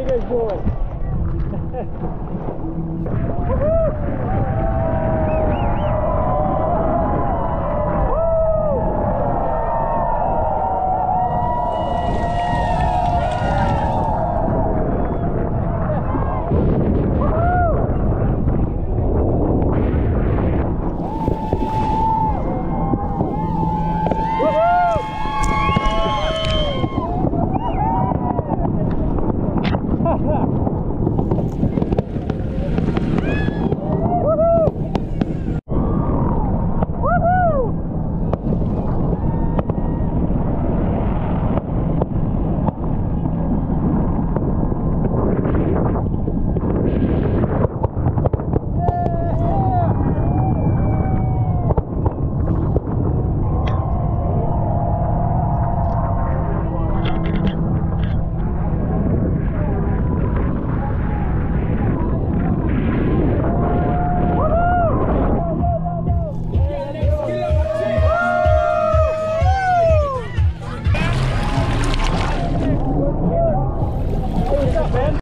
you guys doing? Woo! Yeah.